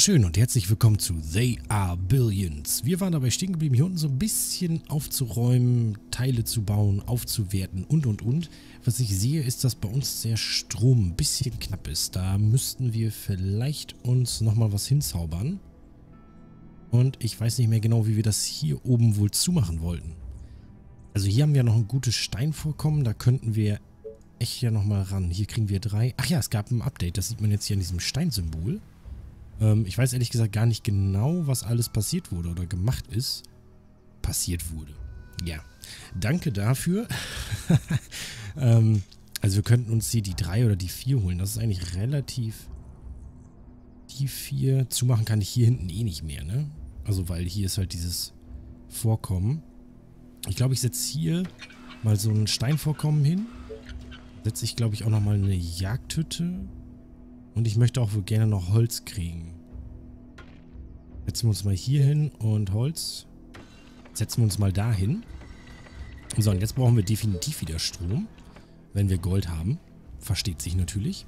Wunderschön und herzlich willkommen zu They Are Billions. Wir waren dabei stehen geblieben, hier unten so ein bisschen aufzuräumen, Teile zu bauen, aufzuwerten und und und. Was ich sehe, ist, dass bei uns der Strom ein bisschen knapp ist. Da müssten wir vielleicht uns nochmal was hinzaubern. Und ich weiß nicht mehr genau, wie wir das hier oben wohl zumachen wollten. Also hier haben wir noch ein gutes Steinvorkommen, da könnten wir echt ja nochmal ran. Hier kriegen wir drei. Ach ja, es gab ein Update, das sieht man jetzt hier an diesem Steinsymbol. Ähm, ich weiß ehrlich gesagt gar nicht genau, was alles passiert wurde oder gemacht ist. Passiert wurde. Ja. Danke dafür. ähm, also wir könnten uns hier die 3 oder die 4 holen. Das ist eigentlich relativ... Die 4 zumachen kann ich hier hinten eh nicht mehr, ne? Also weil hier ist halt dieses Vorkommen. Ich glaube, ich setze hier mal so ein Steinvorkommen hin. Setze ich, glaube ich, auch nochmal eine Jagdhütte. Und ich möchte auch wohl gerne noch Holz kriegen. Setzen wir uns mal hier hin und Holz. Setzen wir uns mal da hin. So, und jetzt brauchen wir definitiv wieder Strom. Wenn wir Gold haben. Versteht sich natürlich.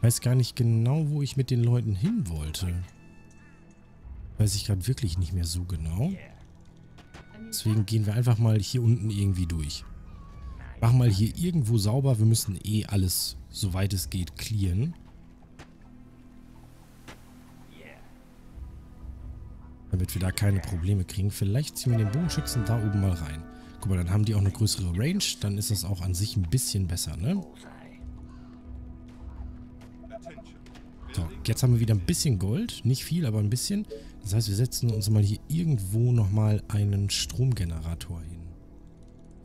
Weiß gar nicht genau, wo ich mit den Leuten hin wollte. Weiß ich gerade wirklich nicht mehr so genau. Deswegen gehen wir einfach mal hier unten irgendwie durch. Mach mal hier irgendwo sauber. Wir müssen eh alles, soweit es geht, clearen. Damit wir da keine Probleme kriegen. Vielleicht ziehen wir den Bogenschützen da oben mal rein. Guck mal, dann haben die auch eine größere Range. Dann ist das auch an sich ein bisschen besser, ne? So, jetzt haben wir wieder ein bisschen Gold. Nicht viel, aber ein bisschen. Das heißt, wir setzen uns mal hier irgendwo nochmal einen Stromgenerator hin.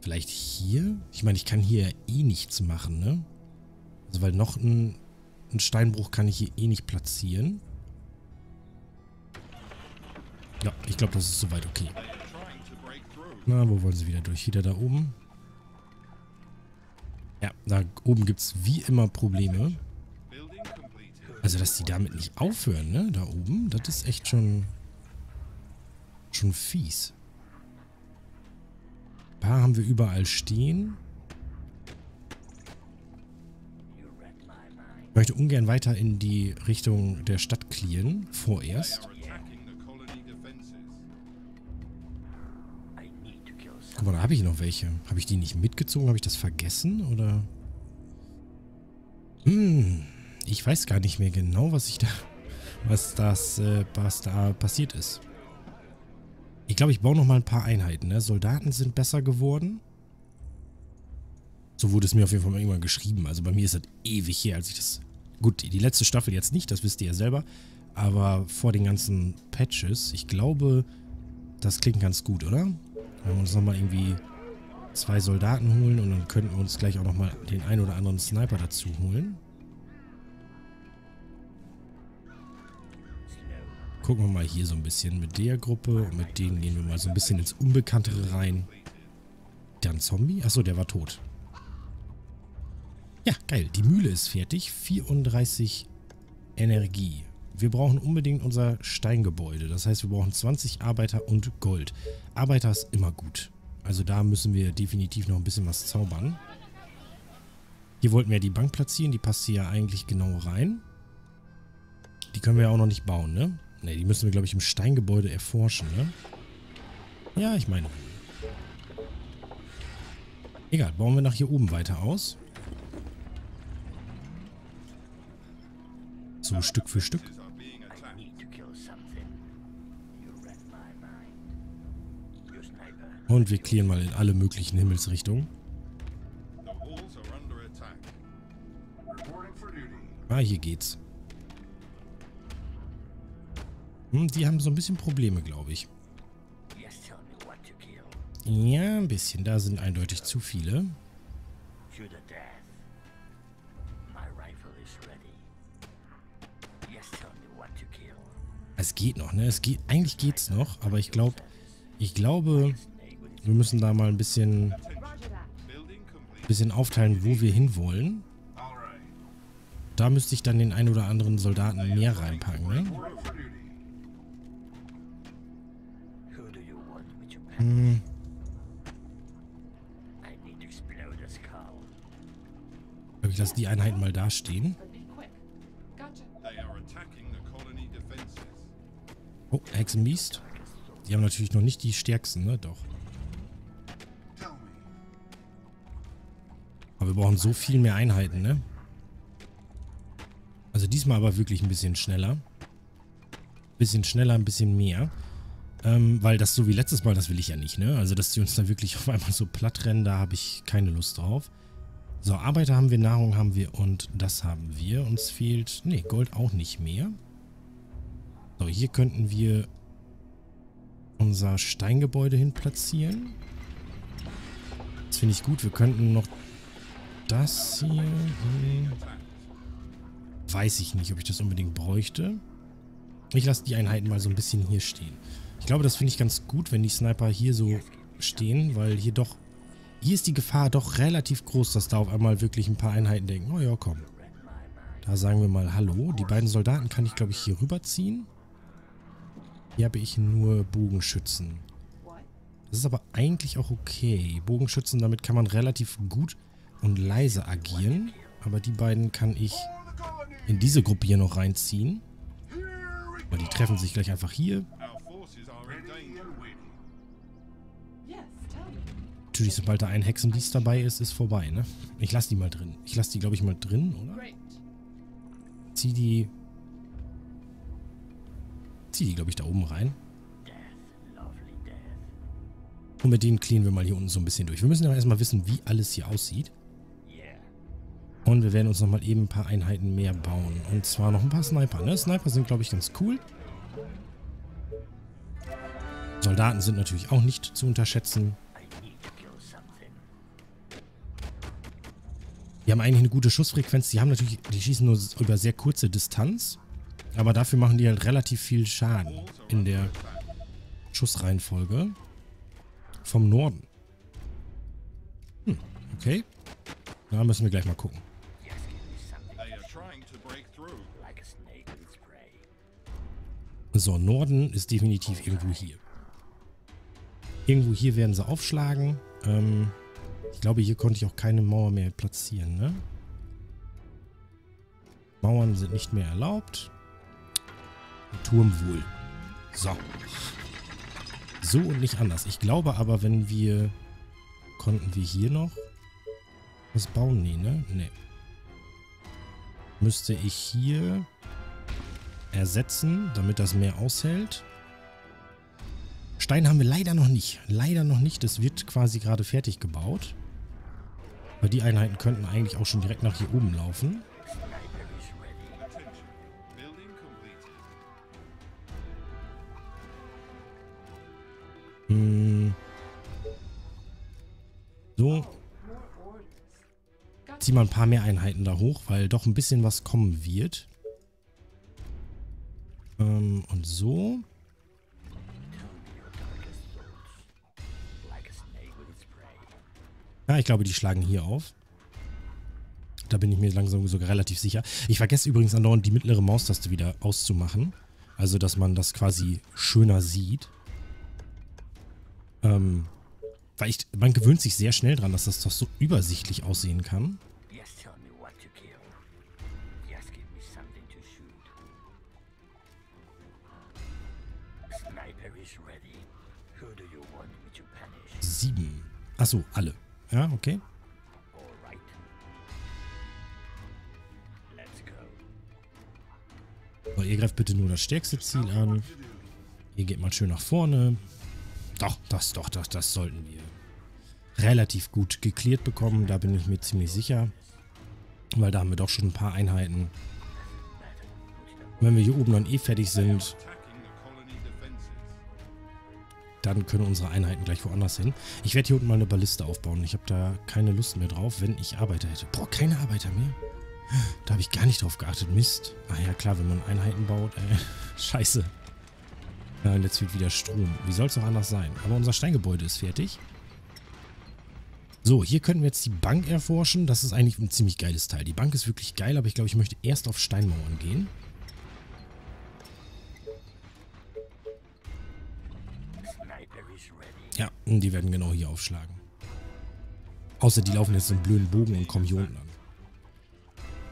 Vielleicht hier? Ich meine, ich kann hier eh nichts machen, ne? Also, weil noch ein, ein Steinbruch kann ich hier eh nicht platzieren. Ja, ich glaube, das ist soweit okay. Na, wo wollen sie wieder durch? Wieder da oben? Ja, da oben gibt es wie immer Probleme. Also, dass die damit nicht aufhören, ne? Da oben, das ist echt schon... Schon fies paar haben wir überall stehen. Möchte ungern weiter in die Richtung der Stadt clearen, vorerst. Guck mal, da habe ich noch welche. Habe ich die nicht mitgezogen? Habe ich das vergessen? Oder... Hm, ich weiß gar nicht mehr genau, was ich da... Was das, äh, was da passiert ist. Ich glaube, ich baue noch mal ein paar Einheiten. Ne? Soldaten sind besser geworden. So wurde es mir auf jeden Fall mal irgendwann geschrieben. Also bei mir ist das ewig her, als ich das... Gut, die letzte Staffel jetzt nicht, das wisst ihr ja selber. Aber vor den ganzen Patches, ich glaube, das klingt ganz gut, oder? Wenn wir uns nochmal irgendwie zwei Soldaten holen und dann könnten wir uns gleich auch nochmal den einen oder anderen Sniper dazu holen. Gucken wir mal hier so ein bisschen mit der Gruppe und mit denen gehen wir mal so ein bisschen ins Unbekanntere rein. Dann Zombie? Achso, der war tot. Ja, geil. Die Mühle ist fertig. 34 Energie. Wir brauchen unbedingt unser Steingebäude. Das heißt, wir brauchen 20 Arbeiter und Gold. Arbeiter ist immer gut. Also da müssen wir definitiv noch ein bisschen was zaubern. Hier wollten wir die Bank platzieren. Die passt hier ja eigentlich genau rein. Die können wir ja auch noch nicht bauen, ne? Ne, die müssen wir, glaube ich, im Steingebäude erforschen, ne? Ja, ich meine. Egal, bauen wir nach hier oben weiter aus. So Stück für Stück. Und wir klären mal in alle möglichen Himmelsrichtungen. Ah, hier geht's. Hm, die haben so ein bisschen Probleme, glaube ich. Ja, ein bisschen. Da sind eindeutig zu viele. Es geht noch, ne? Es geht, eigentlich geht's noch, aber ich glaube, ich glaube, wir müssen da mal ein bisschen, bisschen aufteilen, wo wir hinwollen. Da müsste ich dann den ein oder anderen Soldaten mehr reinpacken, ne? Hm. Ich lasse die Einheiten mal dastehen. Oh, Hexenbiest. Die haben natürlich noch nicht die stärksten, ne? Doch. Aber wir brauchen so viel mehr Einheiten, ne? Also diesmal aber wirklich ein bisschen schneller. Bisschen schneller, ein bisschen mehr. Ähm, weil das so wie letztes Mal, das will ich ja nicht, ne? Also, dass die uns da wirklich auf einmal so platt rennen, da habe ich keine Lust drauf. So, Arbeiter haben wir, Nahrung haben wir und das haben wir. Uns fehlt, ne, Gold auch nicht mehr. So, hier könnten wir unser Steingebäude hin platzieren. Das finde ich gut. Wir könnten noch das hier... Hm, weiß ich nicht, ob ich das unbedingt bräuchte. Ich lasse die Einheiten mal so ein bisschen hier stehen. Ich glaube, das finde ich ganz gut, wenn die Sniper hier so stehen, weil hier doch... Hier ist die Gefahr doch relativ groß, dass da auf einmal wirklich ein paar Einheiten denken, oh ja, komm. Da sagen wir mal Hallo. Die beiden Soldaten kann ich, glaube ich, hier rüberziehen. Hier habe ich nur Bogenschützen. Das ist aber eigentlich auch okay. Bogenschützen, damit kann man relativ gut und leise agieren. Aber die beiden kann ich in diese Gruppe hier noch reinziehen. Weil die treffen sich gleich einfach hier. Natürlich, sobald da ein Hexendienst dabei ist, ist vorbei, ne? Ich lasse die mal drin. Ich lasse die, glaube ich, mal drin, oder? Zieh die... Zieh die, glaube ich, da oben rein. Und mit denen cleanen wir mal hier unten so ein bisschen durch. Wir müssen aber erstmal wissen, wie alles hier aussieht. Und wir werden uns nochmal eben ein paar Einheiten mehr bauen. Und zwar noch ein paar Sniper, ne? Sniper sind, glaube ich, ganz cool. Soldaten sind natürlich auch nicht zu unterschätzen. Die haben eigentlich eine gute Schussfrequenz. Die haben natürlich, die schießen nur über sehr kurze Distanz. Aber dafür machen die halt relativ viel Schaden in der Schussreihenfolge. Vom Norden. Hm, okay. Da müssen wir gleich mal gucken. So, Norden ist definitiv irgendwo hier. Irgendwo hier werden sie aufschlagen. Ähm, ich glaube, hier konnte ich auch keine Mauer mehr platzieren, ne? Mauern sind nicht mehr erlaubt. Turm wohl. So. So und nicht anders. Ich glaube aber, wenn wir... Konnten wir hier noch was bauen? Nee, ne? Nee. Müsste ich hier ersetzen, damit das mehr aushält. Stein haben wir leider noch nicht. Leider noch nicht. Das wird quasi gerade fertig gebaut. Aber die Einheiten könnten eigentlich auch schon direkt nach hier oben laufen. Hm. So. Zieh mal ein paar mehr Einheiten da hoch, weil doch ein bisschen was kommen wird. Ähm, und so. Ja, ich glaube, die schlagen hier auf. Da bin ich mir langsam sogar relativ sicher. Ich vergesse übrigens andauernd die mittlere Maustaste wieder auszumachen. Also, dass man das quasi schöner sieht. Ähm, weil ich, man gewöhnt sich sehr schnell dran, dass das doch so übersichtlich aussehen kann. Sieben. Achso, alle. Ja, okay. So, ihr greift bitte nur das stärkste Ziel an. Ihr geht mal schön nach vorne. Doch, das, doch, das, das sollten wir relativ gut geklärt bekommen. Da bin ich mir ziemlich sicher. Weil da haben wir doch schon ein paar Einheiten. wenn wir hier oben dann eh fertig sind, dann können unsere Einheiten gleich woanders hin. Ich werde hier unten mal eine Balliste aufbauen. Ich habe da keine Lust mehr drauf, wenn ich Arbeiter hätte. Boah, keine Arbeiter mehr? Da habe ich gar nicht drauf geachtet. Mist. Ach ja, klar, wenn man Einheiten baut. Äh, scheiße. Ja, jetzt wird wieder Strom. Wie soll es auch anders sein? Aber unser Steingebäude ist fertig. So, hier könnten wir jetzt die Bank erforschen. Das ist eigentlich ein ziemlich geiles Teil. Die Bank ist wirklich geil, aber ich glaube, ich möchte erst auf Steinmauern gehen. Ja, die werden genau hier aufschlagen. Außer die laufen jetzt so einen blöden Bogen und kommen hier unten an.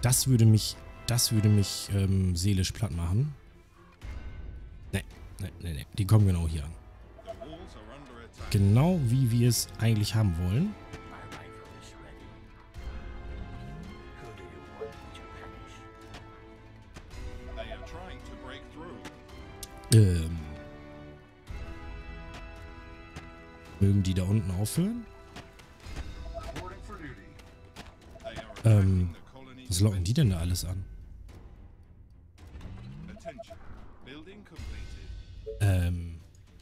Das würde mich, das würde mich ähm, seelisch platt machen. Nee, Ne, ne, ne. Die kommen genau hier an. Genau wie wir es eigentlich haben wollen. Ähm. Mögen die da unten aufhören? Ähm. Was locken die denn da alles an? Ähm,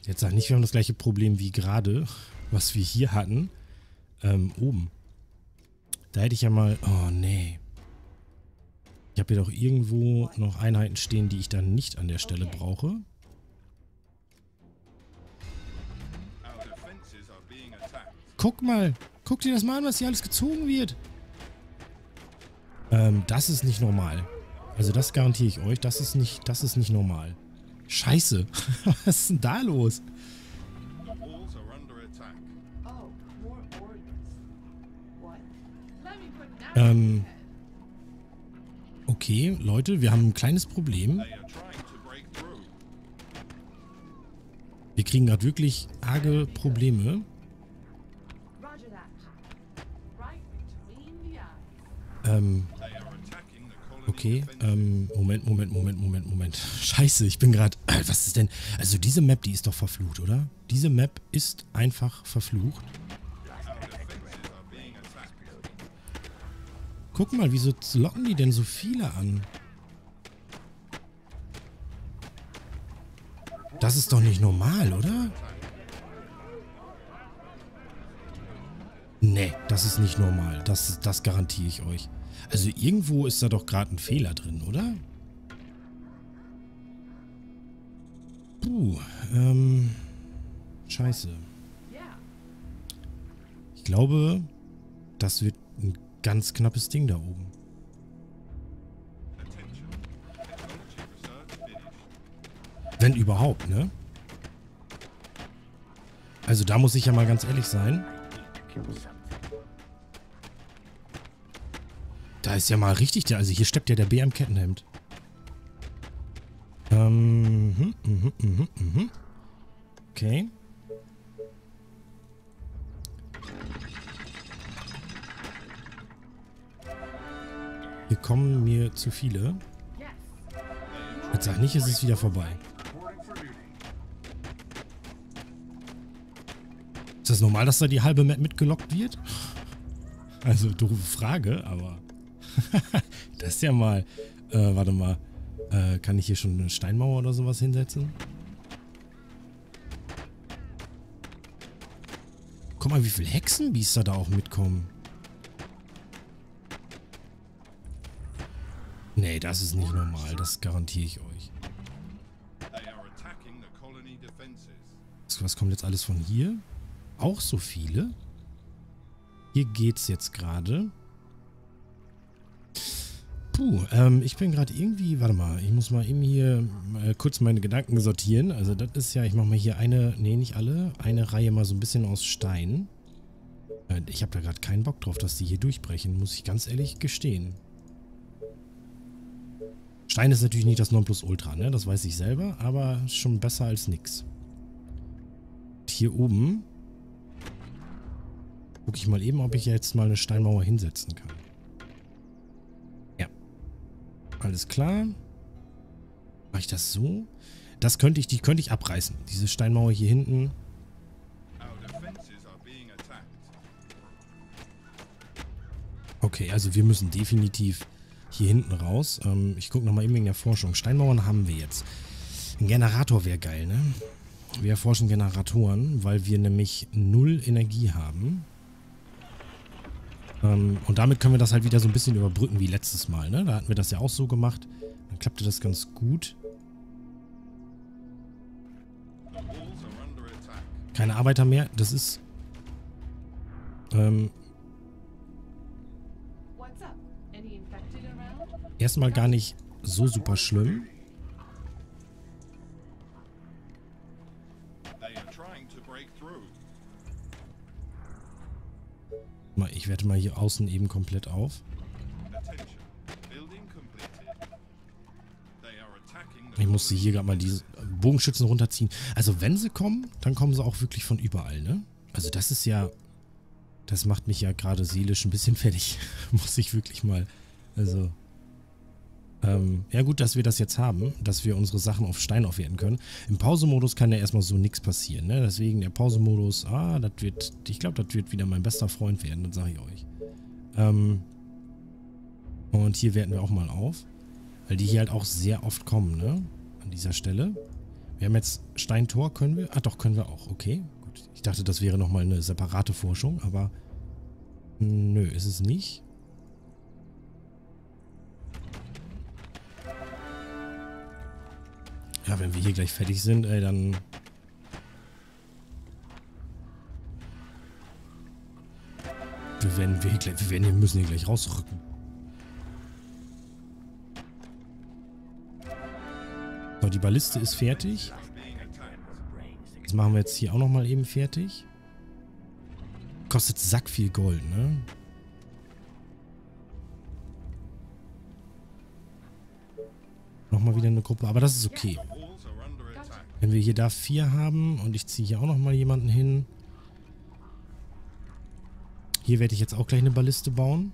jetzt sag nicht, wir haben das gleiche Problem wie gerade, was wir hier hatten. Ähm, oben. Da hätte ich ja mal... Oh, nee. Ich habe hier doch irgendwo noch Einheiten stehen, die ich dann nicht an der Stelle brauche. Being attacked. Guck mal. Guck dir das mal an, was hier alles gezogen wird. Ähm, das ist nicht normal. Also das garantiere ich euch. Das ist nicht, das ist nicht normal. Scheiße. was ist denn da los? Ähm, okay, Leute, wir haben ein kleines Problem. Wir kriegen gerade wirklich arge Probleme. Ähm, They are attacking the colony okay, ähm, Moment, Moment, Moment, Moment, Moment. Scheiße, ich bin gerade... Äh, was ist denn... Also diese Map, die ist doch verflucht, oder? Diese Map ist einfach verflucht. Guck mal, wieso locken die denn so viele an? Das ist doch nicht normal, oder? Nee, das ist nicht normal. Das, das garantiere ich euch. Also irgendwo ist da doch gerade ein Fehler drin, oder? Puh, ähm... Scheiße. Ich glaube, das wird ein ganz knappes Ding da oben. Wenn überhaupt, ne? Also da muss ich ja mal ganz ehrlich sein. Da ist ja mal richtig der... Also hier steckt ja der Bär im Kettenhemd. Ähm, mhm, mhm, mhm, mhm. Okay. Hier kommen mir zu viele. Jetzt sag nicht, es ist wieder vorbei. Ist das normal, dass da die halbe Map mitgelockt wird? Also, doofe Frage, aber... das ist ja mal... Äh, warte mal. Äh, kann ich hier schon eine Steinmauer oder sowas hinsetzen? Guck mal, wie viele Hexenbiester da auch mitkommen. Nee, das ist nicht normal. Das garantiere ich euch. Was kommt jetzt alles von hier? Auch so viele? Hier geht's jetzt gerade. Puh, ähm, ich bin gerade irgendwie, warte mal, ich muss mal eben hier äh, kurz meine Gedanken sortieren. Also das ist ja, ich mache mal hier eine, nee, nicht alle, eine Reihe mal so ein bisschen aus Stein. Äh, ich habe da gerade keinen Bock drauf, dass die hier durchbrechen, muss ich ganz ehrlich gestehen. Stein ist natürlich nicht das Nonplusultra, ne? Das weiß ich selber, aber schon besser als nix. Hier oben gucke ich mal eben, ob ich jetzt mal eine Steinmauer hinsetzen kann. Alles klar. Mache ich das so? Das könnte ich, die könnte ich abreißen. Diese Steinmauer hier hinten. Okay, also wir müssen definitiv hier hinten raus. Ähm, ich gucke nochmal eben wegen der Forschung. Steinmauern haben wir jetzt. Ein Generator wäre geil, ne? Wir erforschen Generatoren, weil wir nämlich null Energie haben. Ähm, und damit können wir das halt wieder so ein bisschen überbrücken wie letztes Mal, ne? Da hatten wir das ja auch so gemacht. Dann klappte das ganz gut. Keine Arbeiter mehr. Das ist... Ähm, erstmal gar nicht so super schlimm. Werte mal hier außen eben komplett auf. Ich musste hier gerade mal diese, Bogenschützen runterziehen. Also wenn sie kommen, dann kommen sie auch wirklich von überall, ne? Also das ist ja... Das macht mich ja gerade seelisch ein bisschen fertig. Muss ich wirklich mal... Also... Ähm, ja gut, dass wir das jetzt haben, dass wir unsere Sachen auf Stein aufwerten können. Im Pausemodus kann ja erstmal so nichts passieren, ne? Deswegen der Pausemodus, ah, das wird... Ich glaube, das wird wieder mein bester Freund werden, das sage ich euch. Ähm... Und hier werten wir auch mal auf. Weil die hier halt auch sehr oft kommen, ne? An dieser Stelle. Wir haben jetzt Steintor, können wir? Ah, doch, können wir auch. Okay, gut. Ich dachte, das wäre nochmal eine separate Forschung, aber... Nö, ist es nicht. Ja, wenn wir hier gleich fertig sind, ey, dann... Wir werden, wir, wir werden, wir müssen hier gleich rausrücken. So, die Balliste ist fertig. Das machen wir jetzt hier auch nochmal eben fertig. Kostet sack viel Gold, ne? Nochmal wieder eine Gruppe, aber das ist okay. Wenn wir hier da vier haben und ich ziehe hier auch nochmal jemanden hin. Hier werde ich jetzt auch gleich eine Balliste bauen.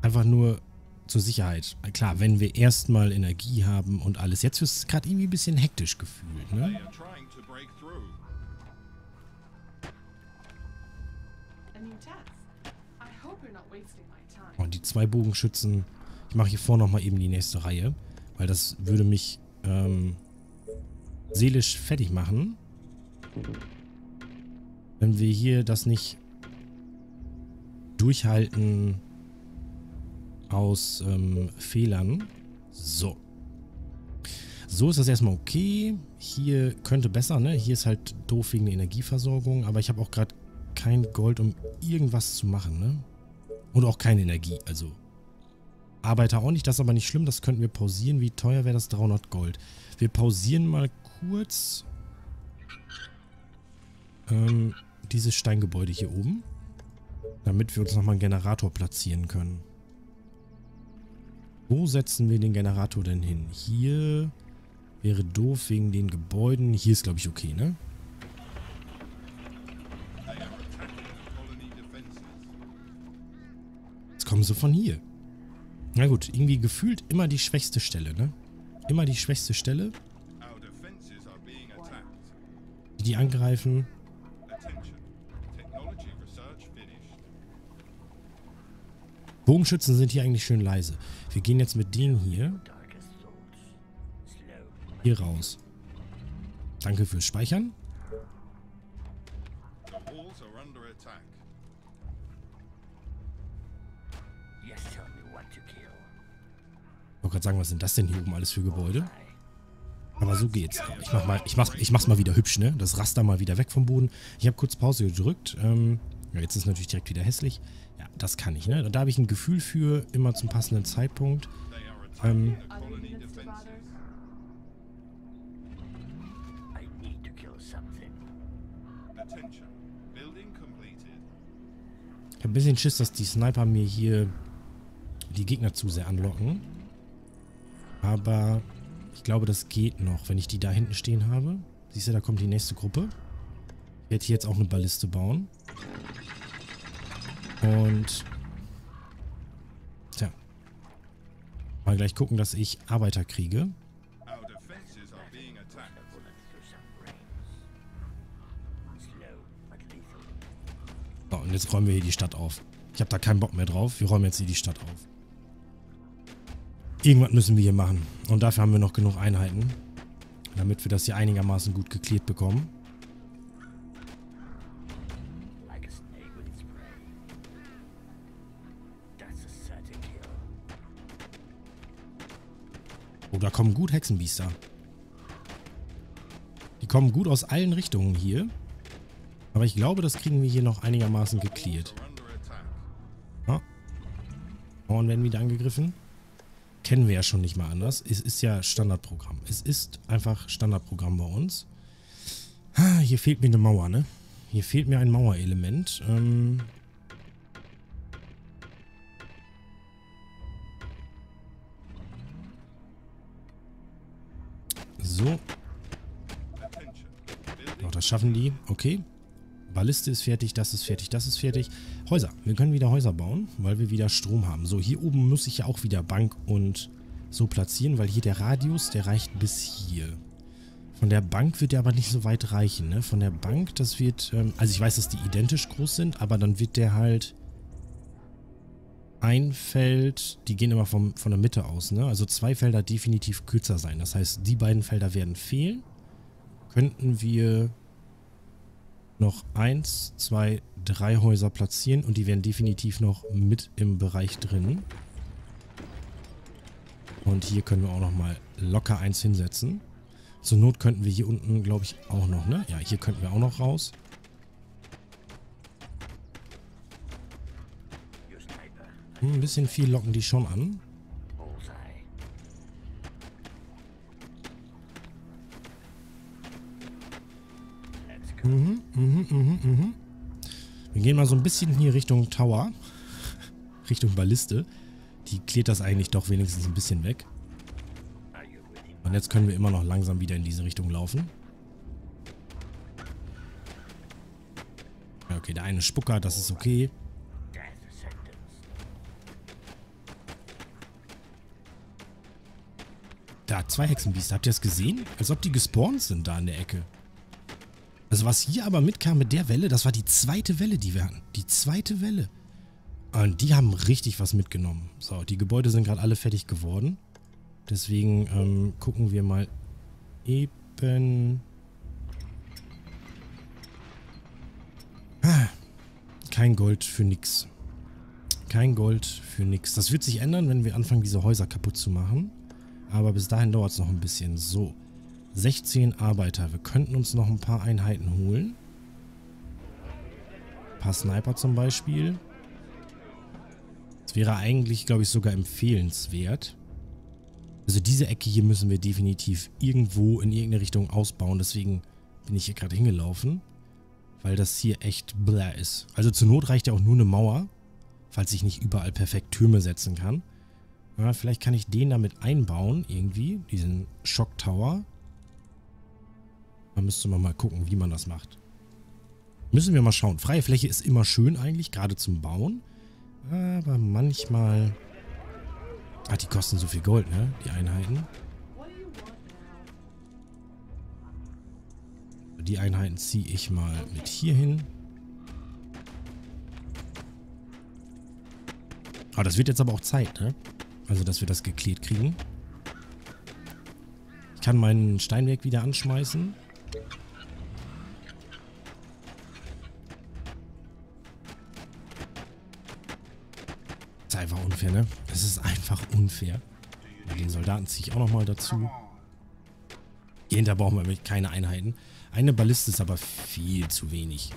Einfach nur zur Sicherheit. Klar, wenn wir erstmal Energie haben und alles. Jetzt ist es gerade irgendwie ein bisschen hektisch gefühlt, ne? Und die zwei Bogenschützen. Ich mache hier vorne nochmal eben die nächste Reihe. Weil das würde mich ähm, seelisch fertig machen. Wenn wir hier das nicht durchhalten aus ähm, Fehlern. So. So ist das erstmal okay. Hier könnte besser, ne? Hier ist halt doof wegen der Energieversorgung. Aber ich habe auch gerade kein Gold, um irgendwas zu machen, ne? Und auch keine Energie, also. Arbeiter auch nicht, das ist aber nicht schlimm, das könnten wir pausieren. Wie teuer wäre das? 300 Gold. Wir pausieren mal kurz ähm, dieses Steingebäude hier oben. Damit wir uns nochmal einen Generator platzieren können. Wo setzen wir den Generator denn hin? Hier wäre doof wegen den Gebäuden. Hier ist, glaube ich, okay, ne? Jetzt kommen sie von hier. Na gut, irgendwie gefühlt immer die schwächste Stelle, ne? Immer die schwächste Stelle, die die angreifen. Bogenschützen sind hier eigentlich schön leise. Wir gehen jetzt mit denen hier, hier raus. Danke fürs Speichern. Ich wollte gerade sagen, was sind das denn hier oben alles für Gebäude? Aber so geht's. Ich, mach mal, ich, mach's, ich mach's mal wieder hübsch, ne? Das Raster mal wieder weg vom Boden. Ich habe kurz Pause gedrückt. Ähm, ja, jetzt ist es natürlich direkt wieder hässlich. Ja, das kann ich, ne? Da habe ich ein Gefühl für, immer zum passenden Zeitpunkt. Ähm. Ich habe ein bisschen Schiss, dass die Sniper mir hier die Gegner zu sehr anlocken. Aber ich glaube, das geht noch, wenn ich die da hinten stehen habe. Siehst du, da kommt die nächste Gruppe. Ich werde hier jetzt auch eine Balliste bauen. Und... Tja. Mal gleich gucken, dass ich Arbeiter kriege. So, und jetzt räumen wir hier die Stadt auf. Ich habe da keinen Bock mehr drauf. Wir räumen jetzt hier die Stadt auf. Irgendwas müssen wir hier machen. Und dafür haben wir noch genug Einheiten. Damit wir das hier einigermaßen gut geklärt bekommen. Oh, da kommen gut Hexenbiester. Die kommen gut aus allen Richtungen hier. Aber ich glaube, das kriegen wir hier noch einigermaßen geklärt. Are under attack. Ja. Bauern werden wieder angegriffen. Kennen wir ja schon nicht mal anders. Es ist ja Standardprogramm. Es ist einfach Standardprogramm bei uns. Hier fehlt mir eine Mauer, ne? Hier fehlt mir ein Mauerelement. Ähm so. Noch das schaffen die. Okay. Balliste ist fertig, das ist fertig, das ist fertig. Häuser. Wir können wieder Häuser bauen, weil wir wieder Strom haben. So, hier oben muss ich ja auch wieder Bank und so platzieren, weil hier der Radius, der reicht bis hier. Von der Bank wird der aber nicht so weit reichen, ne? Von der Bank, das wird, ähm, also ich weiß, dass die identisch groß sind, aber dann wird der halt ein Feld, die gehen immer vom, von der Mitte aus, ne? Also zwei Felder definitiv kürzer sein. Das heißt, die beiden Felder werden fehlen. Könnten wir noch eins, zwei, drei Häuser platzieren und die wären definitiv noch mit im Bereich drin. Und hier können wir auch nochmal locker eins hinsetzen. Zur Not könnten wir hier unten, glaube ich, auch noch, ne? Ja, hier könnten wir auch noch raus. Hm, ein bisschen viel locken die schon an. Mhm, mhm. Wir gehen mal so ein bisschen hier Richtung Tower. Richtung Balliste. Die klärt das eigentlich doch wenigstens ein bisschen weg. Und jetzt können wir immer noch langsam wieder in diese Richtung laufen. Ja, okay, der eine Spucker, das ist okay. Da, zwei Hexenbiester. Habt ihr das gesehen? Als ob die gespawnt sind da in der Ecke. Also was hier aber mitkam mit der Welle, das war die zweite Welle, die wir hatten. Die zweite Welle. Und die haben richtig was mitgenommen. So, die Gebäude sind gerade alle fertig geworden. Deswegen ähm, gucken wir mal eben... Ah, kein Gold für nix. Kein Gold für nix. Das wird sich ändern, wenn wir anfangen, diese Häuser kaputt zu machen. Aber bis dahin dauert es noch ein bisschen. So, 16 Arbeiter. Wir könnten uns noch ein paar Einheiten holen. Ein paar Sniper zum Beispiel. Das wäre eigentlich, glaube ich, sogar empfehlenswert. Also diese Ecke hier müssen wir definitiv irgendwo in irgendeine Richtung ausbauen. Deswegen bin ich hier gerade hingelaufen. Weil das hier echt bläh ist. Also zur Not reicht ja auch nur eine Mauer. Falls ich nicht überall perfekt Türme setzen kann. Ja, vielleicht kann ich den damit einbauen, irgendwie. Diesen Shock Tower. Da müsste man mal gucken, wie man das macht. Müssen wir mal schauen. Freie Fläche ist immer schön eigentlich, gerade zum Bauen. Aber manchmal... Ah, die kosten so viel Gold, ne? Die Einheiten. Die Einheiten ziehe ich mal mit hier hin. Ah, das wird jetzt aber auch Zeit, ne? Also, dass wir das geklärt kriegen. Ich kann meinen Steinwerk wieder anschmeißen. Das ist einfach unfair, ne? Es ist einfach unfair. Bei den Soldaten ziehe ich auch nochmal dazu. Hier hinter brauchen wir keine Einheiten. Eine Balliste ist aber viel zu wenig.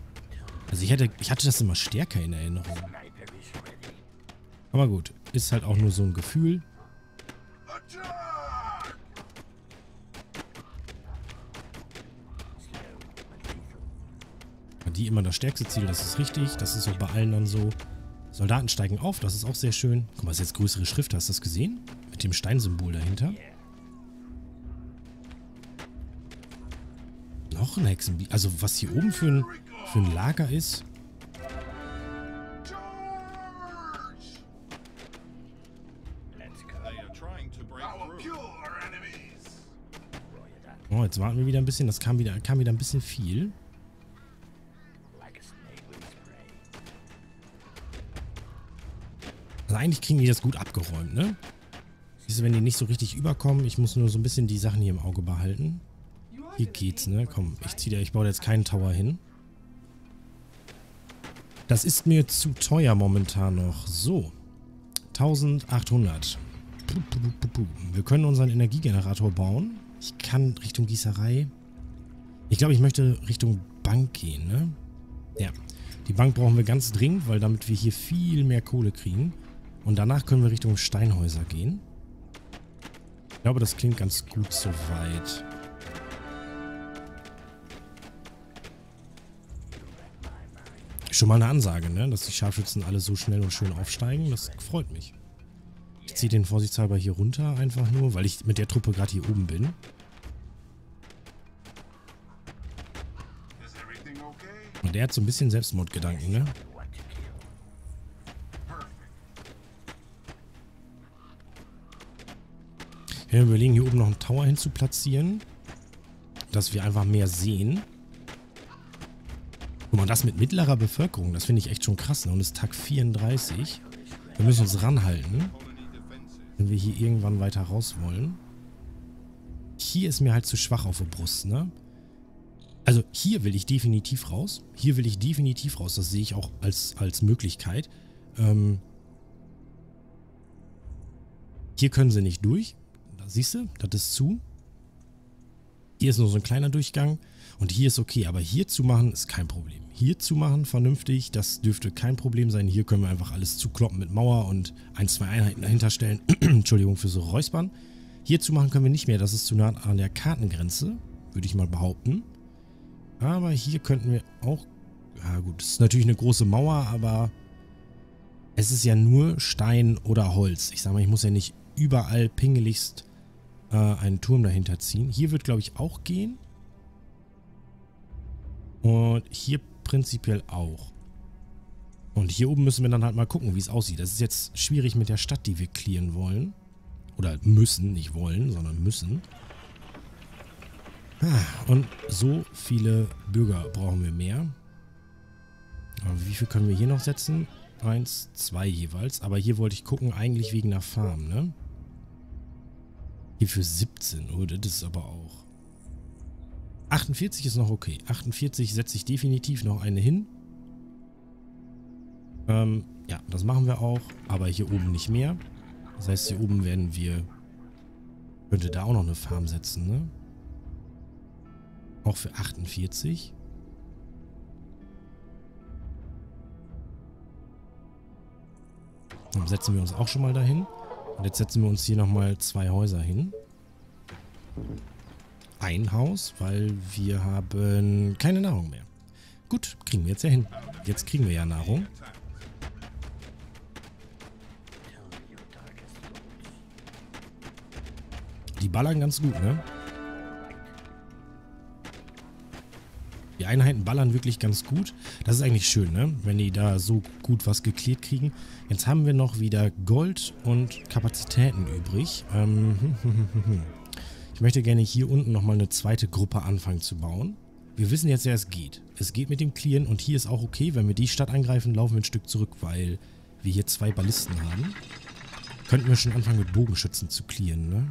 Also ich hätte, ich hatte das immer stärker in Erinnerung. Aber gut, ist halt auch nur so ein Gefühl. Die immer das stärkste Ziel, das ist richtig. Das ist auch bei allen dann so. Soldaten steigen auf, das ist auch sehr schön. Guck mal, ist jetzt größere Schrift, hast du das gesehen? Mit dem Steinsymbol dahinter. Noch ein Hexenbi... Also was hier oben für ein, für ein Lager ist. Oh, jetzt warten wir wieder ein bisschen. Das kam wieder, kam wieder ein bisschen viel. Also eigentlich kriegen die das gut abgeräumt, ne? Siehst du, wenn die nicht so richtig überkommen, ich muss nur so ein bisschen die Sachen hier im Auge behalten. Hier geht's, ne? Komm, ich zieh da, ich baue da jetzt keinen Tower hin. Das ist mir zu teuer momentan noch. So. 1800. Puh, puh, puh. Wir können unseren Energiegenerator bauen. Ich kann Richtung Gießerei. Ich glaube, ich möchte Richtung Bank gehen, ne? Ja. Die Bank brauchen wir ganz dringend, weil damit wir hier viel mehr Kohle kriegen. Und danach können wir Richtung Steinhäuser gehen. Ich glaube, das klingt ganz gut soweit. Schon mal eine Ansage, ne? Dass die Scharfschützen alle so schnell und schön aufsteigen. Das freut mich. Ich ziehe den vorsichtshalber hier runter, einfach nur, weil ich mit der Truppe gerade hier oben bin. Und der hat so ein bisschen Selbstmordgedanken, ne? Wir überlegen, hier oben noch einen Tower hin zu platzieren. Dass wir einfach mehr sehen. Guck mal, das mit mittlerer Bevölkerung, das finde ich echt schon krass. Ne? Und es ist Tag 34. Wir müssen uns ranhalten, wenn wir hier irgendwann weiter raus wollen. Hier ist mir halt zu schwach auf der Brust, ne? Also hier will ich definitiv raus. Hier will ich definitiv raus. Das sehe ich auch als, als Möglichkeit. Ähm hier können sie nicht durch. Siehst du, das ist zu. Hier ist nur so ein kleiner Durchgang. Und hier ist okay. Aber hier zu machen ist kein Problem. Hier zu machen vernünftig, das dürfte kein Problem sein. Hier können wir einfach alles zukloppen mit Mauer und ein, zwei Einheiten dahinter stellen. Entschuldigung für so Räuspern. Hier zu machen können wir nicht mehr. Das ist zu nah an der Kartengrenze, würde ich mal behaupten. Aber hier könnten wir auch... Ja gut, es ist natürlich eine große Mauer, aber es ist ja nur Stein oder Holz. Ich sag mal, ich muss ja nicht überall pingeligst äh, einen Turm dahinter ziehen. Hier wird, glaube ich, auch gehen. Und hier prinzipiell auch. Und hier oben müssen wir dann halt mal gucken, wie es aussieht. Das ist jetzt schwierig mit der Stadt, die wir clearen wollen. Oder müssen, nicht wollen, sondern müssen. Ah, Und so viele Bürger brauchen wir mehr. Aber wie viel können wir hier noch setzen? Eins, zwei jeweils. Aber hier wollte ich gucken, eigentlich wegen der Farm, ne? Hier für 17. Oh, das ist aber auch... 48 ist noch okay. 48 setze ich definitiv noch eine hin. Ähm, ja, das machen wir auch. Aber hier oben nicht mehr. Das heißt, hier oben werden wir... Könnte da auch noch eine Farm setzen, ne? Auch für 48. Dann setzen wir uns auch schon mal dahin. Und jetzt setzen wir uns hier nochmal zwei Häuser hin. Ein Haus, weil wir haben keine Nahrung mehr. Gut, kriegen wir jetzt ja hin. Jetzt kriegen wir ja Nahrung. Die ballern ganz gut, ne? Die Einheiten ballern wirklich ganz gut. Das ist eigentlich schön, ne? Wenn die da so gut was geklärt kriegen. Jetzt haben wir noch wieder Gold und Kapazitäten übrig. Ähm, ich möchte gerne hier unten nochmal eine zweite Gruppe anfangen zu bauen. Wir wissen jetzt ja, es geht. Es geht mit dem Clearen und hier ist auch okay. Wenn wir die Stadt angreifen, laufen wir ein Stück zurück, weil wir hier zwei Ballisten haben. Könnten wir schon anfangen mit Bogenschützen zu clearen, ne?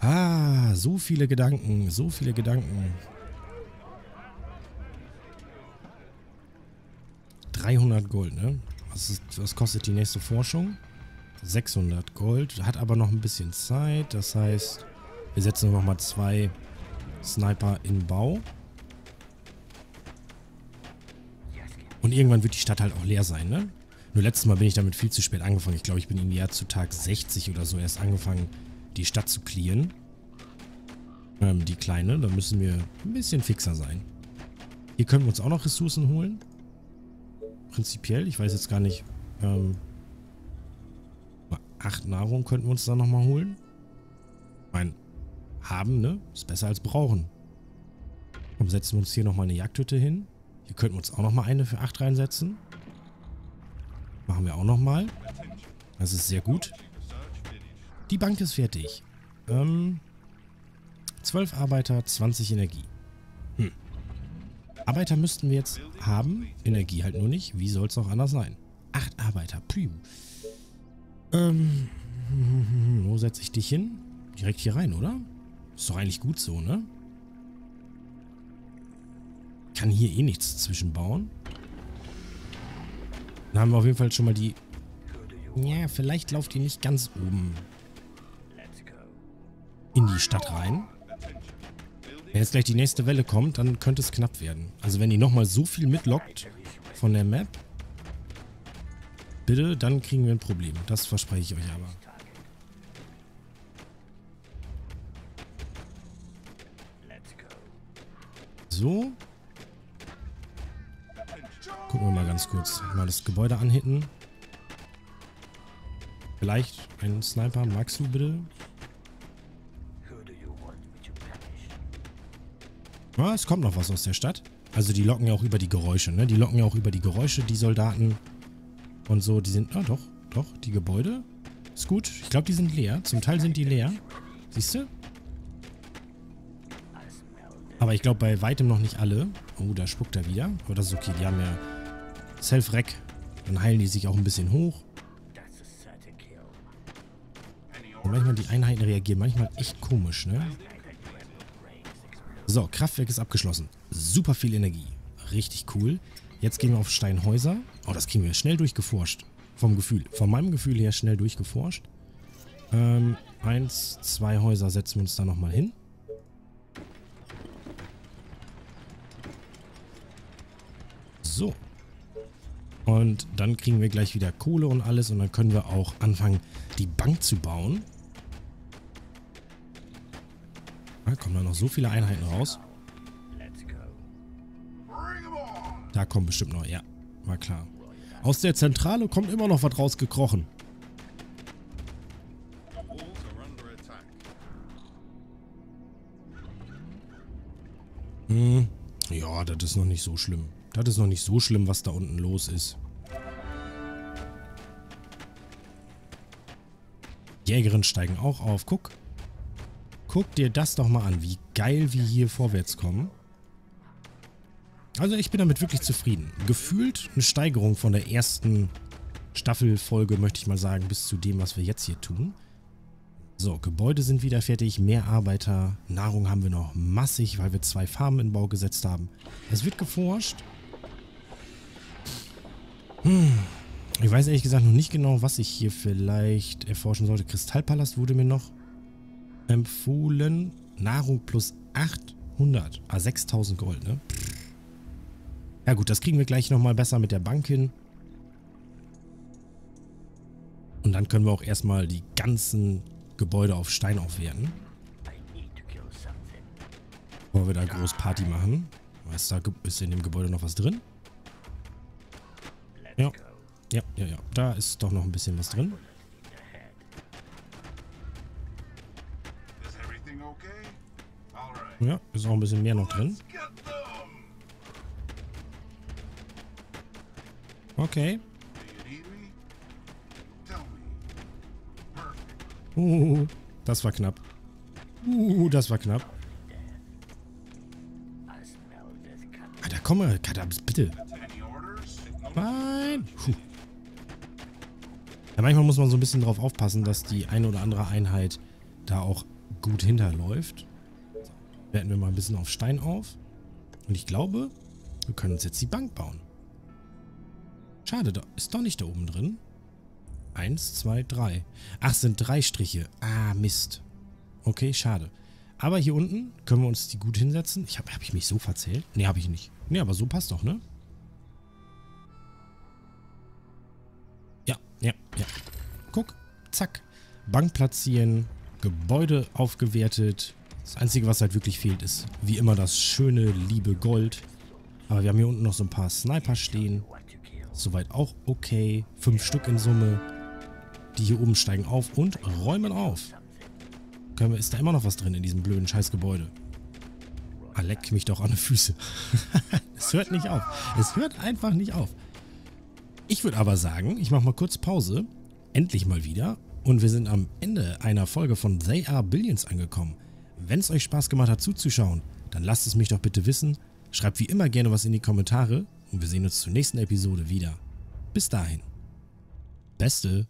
Ah, so viele Gedanken, so viele Gedanken. 300 Gold, ne? Was, ist, was kostet die nächste Forschung? 600 Gold. Hat aber noch ein bisschen Zeit. Das heißt, wir setzen noch mal zwei Sniper in Bau. Und irgendwann wird die Stadt halt auch leer sein, ne? Nur letztes Mal bin ich damit viel zu spät angefangen. Ich glaube, ich bin irgendwie ja zu Tag 60 oder so erst angefangen, die Stadt zu clearen. Ähm, die kleine. Da müssen wir ein bisschen fixer sein. Hier können wir uns auch noch Ressourcen holen. Prinzipiell. Ich weiß jetzt gar nicht. Ähm, acht Nahrung könnten wir uns da nochmal holen. Ich meine, haben, ne? Ist besser als brauchen. Dann setzen wir uns hier nochmal eine Jagdhütte hin. Hier könnten wir uns auch nochmal eine für acht reinsetzen. Machen wir auch nochmal. Das ist sehr gut. Die Bank ist fertig. Ähm, 12 Arbeiter, 20 Energie. Arbeiter müssten wir jetzt haben. Energie halt nur nicht. Wie soll es auch anders sein? Acht Arbeiter. Puh. Ähm, wo setze ich dich hin? Direkt hier rein, oder? Ist doch eigentlich gut so, ne? Kann hier eh nichts zwischenbauen. Dann haben wir auf jeden Fall schon mal die... Ja, vielleicht lauft ihr nicht ganz oben in die Stadt rein. Wenn jetzt gleich die nächste Welle kommt, dann könnte es knapp werden. Also wenn die nochmal so viel mitlockt von der Map, bitte, dann kriegen wir ein Problem. Das verspreche ich euch aber. So. Gucken wir mal ganz kurz. Mal das Gebäude anhitten. Vielleicht ein Sniper. Magst du bitte? Ja, es kommt noch was aus der Stadt. Also die locken ja auch über die Geräusche, ne? Die locken ja auch über die Geräusche, die Soldaten und so. Die sind, ah doch, doch, die Gebäude. Ist gut. Ich glaube, die sind leer. Zum Teil sind die leer. Siehst du? Aber ich glaube bei weitem noch nicht alle. Oh, da spuckt er wieder. Aber das ist okay. Die haben ja Self-Rec. Dann heilen die sich auch ein bisschen hoch. Und manchmal die Einheiten reagieren manchmal echt komisch, ne? So, Kraftwerk ist abgeschlossen. Super viel Energie. Richtig cool. Jetzt gehen wir auf Steinhäuser. Oh, das kriegen wir schnell durchgeforscht. Vom Gefühl. Von meinem Gefühl her schnell durchgeforscht. Ähm, eins, zwei Häuser setzen wir uns da nochmal hin. So. Und dann kriegen wir gleich wieder Kohle und alles und dann können wir auch anfangen, die Bank zu bauen. Da kommen dann noch so viele Einheiten raus. Da kommt bestimmt noch, ja, war klar. Aus der Zentrale kommt immer noch was rausgekrochen. Hm, ja, das ist noch nicht so schlimm. Das ist noch nicht so schlimm, was da unten los ist. Jägerinnen steigen auch auf. Guck. Guck dir das doch mal an, wie geil wir hier vorwärts kommen. Also ich bin damit wirklich zufrieden. Gefühlt eine Steigerung von der ersten Staffelfolge, möchte ich mal sagen, bis zu dem, was wir jetzt hier tun. So, Gebäude sind wieder fertig, mehr Arbeiter, Nahrung haben wir noch massig, weil wir zwei Farmen in Bau gesetzt haben. Es wird geforscht. Hm, ich weiß ehrlich gesagt noch nicht genau, was ich hier vielleicht erforschen sollte. Kristallpalast wurde mir noch empfohlen. Nahrung plus 800. Ah, 6000 Gold, ne? Ja gut, das kriegen wir gleich nochmal besser mit der Bank hin. Und dann können wir auch erstmal die ganzen Gebäude auf Stein aufwerten. Bevor wir da groß Party machen. Weißt du, da ist in dem Gebäude noch was drin? Ja. Ja, ja, ja. Da ist doch noch ein bisschen was drin. Ja, ist auch ein bisschen mehr noch drin. Okay. Uh, das war knapp. Uh, das war knapp. Alter, komm mal, Kadabs, bitte. Nein. Puh. Ja, manchmal muss man so ein bisschen drauf aufpassen, dass die eine oder andere Einheit da auch gut hinterläuft. Werten wir mal ein bisschen auf Stein auf. Und ich glaube, wir können uns jetzt die Bank bauen. Schade, da ist doch nicht da oben drin. Eins, zwei, drei. Ach, sind drei Striche. Ah, Mist. Okay, schade. Aber hier unten können wir uns die gut hinsetzen. Ich habe hab ich mich so verzählt? Nee, habe ich nicht. Nee, aber so passt doch, ne? Ja, ja, ja. Guck, zack. Bank platzieren, Gebäude aufgewertet. Das Einzige, was halt wirklich fehlt, ist wie immer das schöne, liebe Gold. Aber wir haben hier unten noch so ein paar Sniper stehen. Soweit auch okay. Fünf Stück in Summe. Die hier oben steigen auf und räumen auf. Können wir, ist da immer noch was drin in diesem blöden Scheißgebäude? Ah, leck mich doch an die Füße. es hört nicht auf. Es hört einfach nicht auf. Ich würde aber sagen, ich mache mal kurz Pause. Endlich mal wieder. Und wir sind am Ende einer Folge von They Are Billions angekommen. Wenn es euch Spaß gemacht hat zuzuschauen, dann lasst es mich doch bitte wissen. Schreibt wie immer gerne was in die Kommentare und wir sehen uns zur nächsten Episode wieder. Bis dahin. Beste.